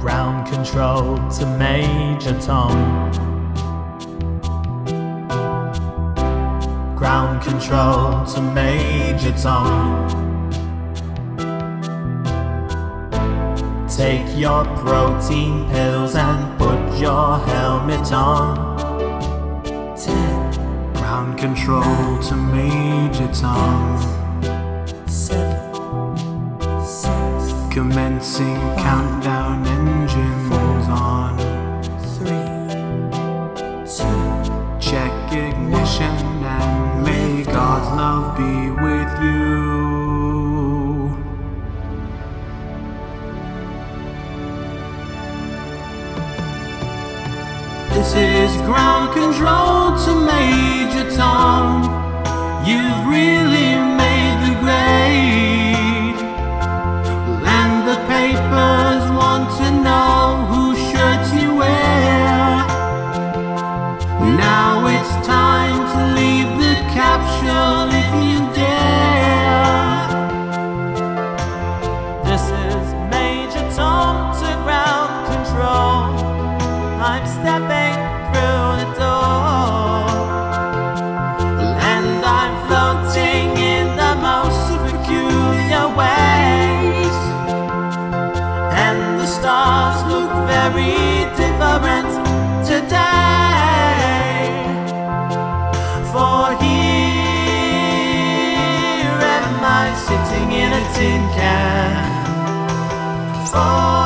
control to Major Tom. Ground control to Major Tom. Take your protein pills and put your helmet on. Ten, Ground control to Major Tom. seven, six, Commencing countdown love be with you. This is ground control to Major Tom. You've really stars look very different today. For here am I sitting in a tin can. Far